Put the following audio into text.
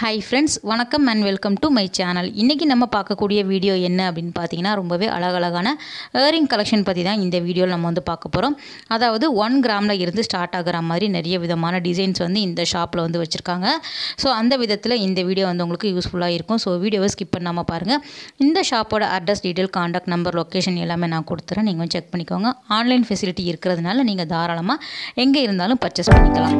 Hi friends வணக்கம் and welcome to my channel இன்றைக்கி நம்ம பார்க்கக்கூடிய வீடியோ என்ன அப்படின்னு பார்த்தீங்கன்னா ரொம்பவே அழகழகான ஏரிங் கலெக்ஷன் பற்றி தான் இந்த வீடியோவில் நம்ம வந்து பார்க்க போகிறோம் அதாவது ஒன் கிராமில் இருந்து ஸ்டார்ட் ஆகிற மாதிரி நிறைய விதமான டிசைன்ஸ் வந்து இந்த ஷாப்பில் வந்து வச்சுருக்காங்க. ஸோ அந்த விதத்தில் இந்த வீடியோ வந்து உங்களுக்கு யூஸ்ஃபுல்லாக இருக்கும். ஸோ வீடியோவை ஸ்கிப் பண்ணாமல் பாருங்கள் இந்த ஷாப்போட address detail contact number location எல்லாமே நான் கொடுத்துறேன். நீங்கள் செக் பண்ணிக்கோங்க. ஆன்லைன் ஃபெசிலிட்டி இருக்கிறதுனால நீங்கள் தாராளமாக எங்கே இருந்தாலும் பர்ச்சேஸ் பண்ணிக்கலாம்.